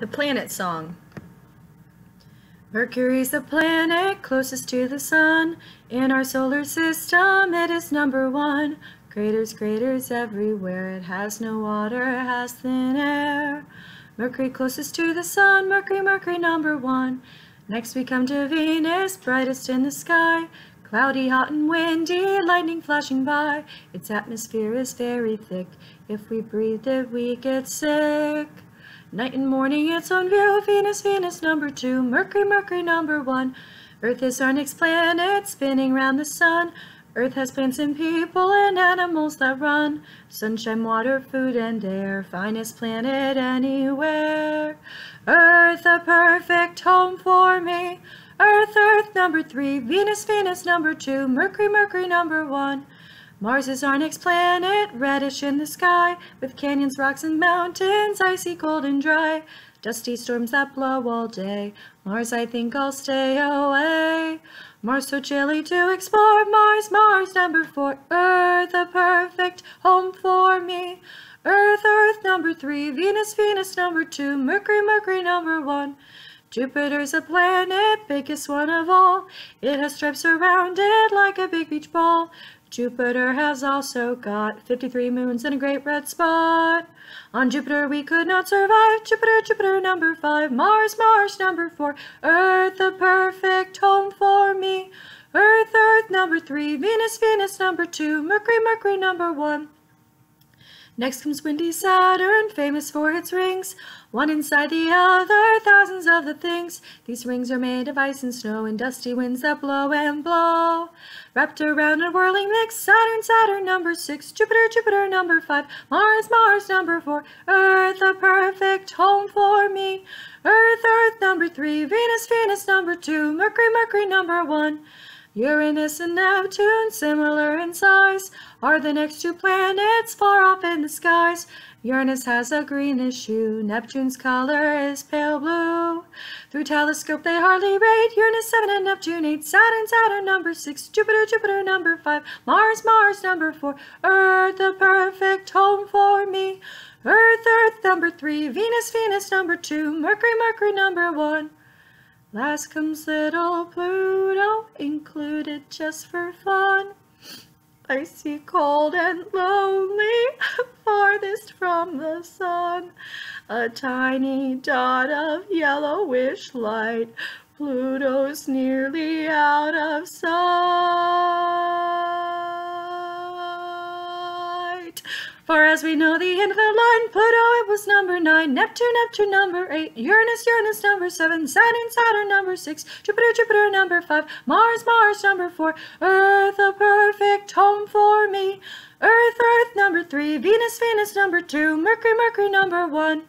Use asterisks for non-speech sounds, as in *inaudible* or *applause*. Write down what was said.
The Planet Song Mercury's the planet closest to the sun. In our solar system, it is number one. Craters, craters everywhere. It has no water, it has thin air. Mercury closest to the sun. Mercury, Mercury number one. Next we come to Venus, brightest in the sky. Cloudy, hot and windy, lightning flashing by. Its atmosphere is very thick. If we breathe it, we get sick. Night and morning, its on view. Venus, Venus, number two. Mercury, Mercury, number one. Earth is our next planet, spinning round the sun. Earth has plants and people and animals that run. Sunshine, water, food, and air. Finest planet anywhere. Earth, a perfect home for me. Earth, Earth, number three. Venus, Venus, number two. Mercury, Mercury, number one. Mars is our next planet, reddish in the sky, with canyons, rocks, and mountains, icy, cold, and dry. Dusty storms that blow all day. Mars, I think I'll stay away. Mars so chilly to explore. Mars, Mars, number four. Earth, a perfect home for me. Earth, Earth, number three. Venus, Venus, number two. Mercury, Mercury, number one. Jupiter's a planet, biggest one of all. It has stripes around it like a big beach ball. Jupiter has also got 53 moons and a great red spot. On Jupiter we could not survive. Jupiter, Jupiter number five. Mars, Mars number four. Earth, the perfect home for me. Earth, Earth number three. Venus, Venus number two. Mercury, Mercury number one. Next comes windy Saturn, famous for its rings. One inside the other, thousands of the things. These rings are made of ice and snow and dusty winds that blow and blow. Wrapped around a whirling mix, Saturn, Saturn number six, Jupiter, Jupiter number five, Mars, Mars number four, Earth, a perfect home for me. Earth, Earth number three, Venus, Venus number two, Mercury, Mercury number one. Uranus and Neptune, similar in size, are the next two planets far off in the skies. Uranus has a greenish hue, Neptune's color is pale blue. Through telescope they hardly rate, Uranus 7 and Neptune 8, Saturn, Saturn number 6, Jupiter, Jupiter number 5, Mars, Mars number 4, Earth the perfect home for me. Earth, Earth number 3, Venus, Venus number 2, Mercury, Mercury number 1. Last comes little Pluto, included just for fun. Icy, cold, and lonely, *laughs* farthest from the sun. A tiny dot of yellowish light, Pluto's nearly out of sight. For as we know the end of the line, Pluto it was number nine, Neptune, Neptune number eight, Uranus, Uranus number seven, Saturn, Saturn number six, Jupiter, Jupiter number five, Mars, Mars number four, Earth a perfect home for me, Earth, Earth number three, Venus, Venus number two, Mercury, Mercury number one.